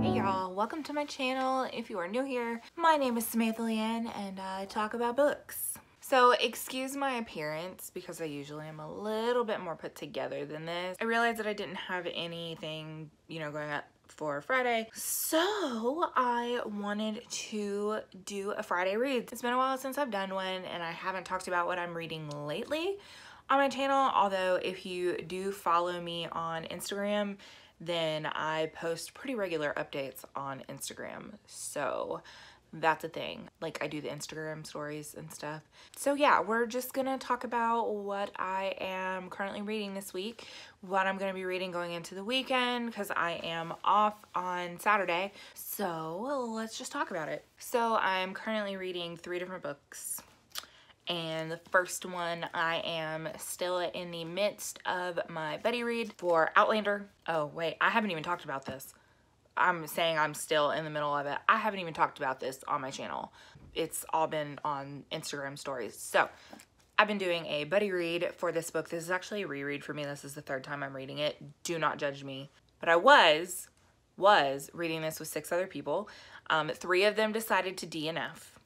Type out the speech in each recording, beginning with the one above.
Hey y'all, welcome to my channel. If you are new here, my name is Samantha Leighanne and I talk about books. So excuse my appearance because I usually am a little bit more put together than this. I realized that I didn't have anything, you know, going up for Friday. So I wanted to do a Friday read. It's been a while since I've done one and I haven't talked about what I'm reading lately on my channel. Although if you do follow me on Instagram, then I post pretty regular updates on Instagram. So that's a thing. Like I do the Instagram stories and stuff. So yeah, we're just gonna talk about what I am currently reading this week, what I'm gonna be reading going into the weekend because I am off on Saturday. So let's just talk about it. So I'm currently reading three different books and the first one I am still in the midst of my buddy read for Outlander. Oh wait, I haven't even talked about this. I'm saying I'm still in the middle of it. I haven't even talked about this on my channel. It's all been on Instagram stories. So I've been doing a buddy read for this book. This is actually a reread for me. This is the third time I'm reading it. Do not judge me. But I was, was reading this with six other people. Um, three of them decided to DNF.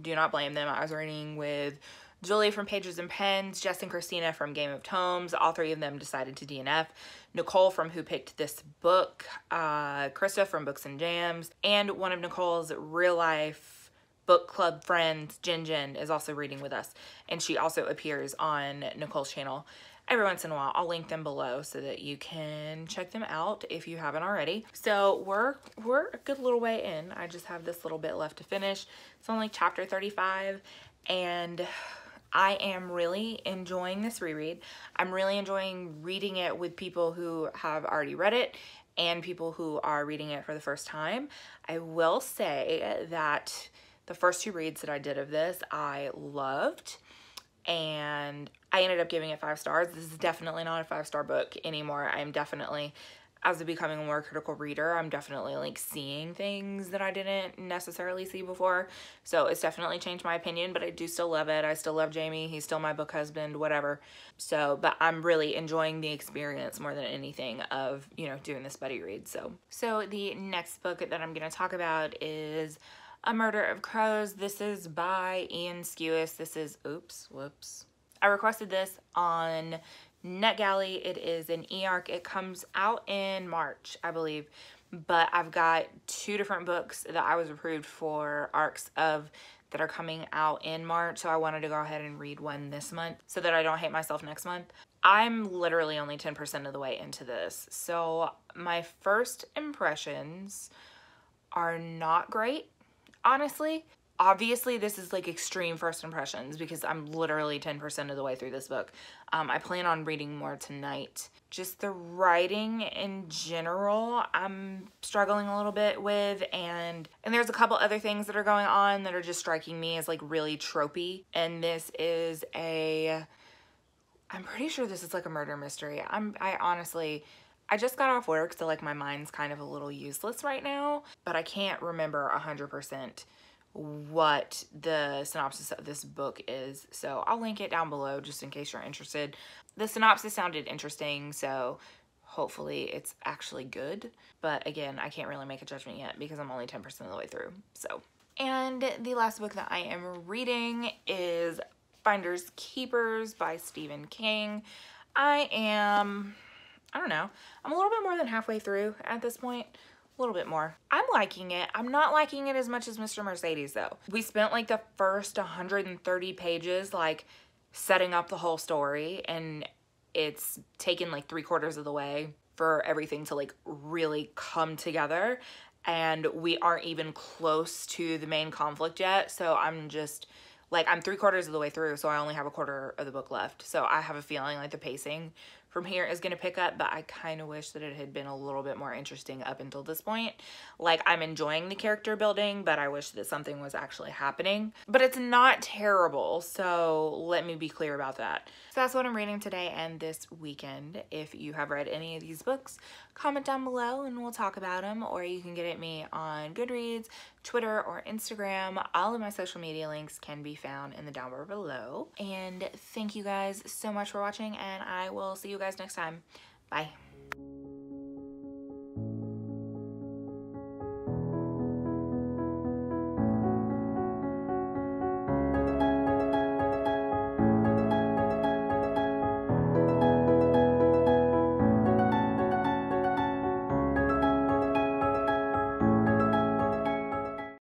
Do not blame them. I was reading with Julie from Pages and Pens, Jess and Christina from Game of Tomes. All three of them decided to DNF. Nicole from Who Picked This Book, uh, Krista from Books and Jams, and one of Nicole's real life book club friends, Jen Jen, is also reading with us. And she also appears on Nicole's channel every once in a while. I'll link them below so that you can check them out if you haven't already. So we're, we're a good little way in. I just have this little bit left to finish. It's only chapter 35 and I am really enjoying this reread. I'm really enjoying reading it with people who have already read it and people who are reading it for the first time. I will say that the first two reads that I did of this, I loved and I ended up giving it five stars. This is definitely not a five star book anymore. I'm definitely as a becoming a more critical reader, I'm definitely like seeing things that I didn't necessarily see before. So it's definitely changed my opinion, but I do still love it. I still love Jamie. He's still my book husband, whatever. So, but I'm really enjoying the experience more than anything of, you know, doing this buddy read. So, so the next book that I'm going to talk about is A Murder of Crows. This is by Ian Skewis. This is, oops, whoops. I requested this on NetGalley. It is an e-arc. It comes out in March, I believe. But I've got two different books that I was approved for arcs of that are coming out in March. So I wanted to go ahead and read one this month so that I don't hate myself next month. I'm literally only 10% of the way into this. So my first impressions are not great, honestly obviously this is like extreme first impressions because I'm literally 10% of the way through this book. Um, I plan on reading more tonight. Just the writing in general, I'm struggling a little bit with and and there's a couple other things that are going on that are just striking me as like really tropey. And this is a, I'm pretty sure this is like a murder mystery. I'm, I honestly, I just got off work so like my mind's kind of a little useless right now, but I can't remember a 100% what the synopsis of this book is. So I'll link it down below just in case you're interested. The synopsis sounded interesting, so hopefully it's actually good. But again, I can't really make a judgment yet because I'm only 10% of the way through. So, and the last book that I am reading is Finders Keepers by Stephen King. I am, I don't know, I'm a little bit more than halfway through at this point a little bit more. I'm liking it. I'm not liking it as much as Mr. Mercedes though. We spent like the first 130 pages like setting up the whole story and it's taken like three quarters of the way for everything to like really come together and we aren't even close to the main conflict yet so I'm just like I'm three quarters of the way through so I only have a quarter of the book left so I have a feeling like the pacing from here is going to pick up, but I kind of wish that it had been a little bit more interesting up until this point. Like, I'm enjoying the character building, but I wish that something was actually happening. But it's not terrible, so let me be clear about that. So that's what I'm reading today and this weekend. If you have read any of these books, comment down below and we'll talk about them, or you can get at me on Goodreads, Twitter, or Instagram. All of my social media links can be found in the down bar below. And thank you guys so much for watching, and I will see you guys next time. Bye.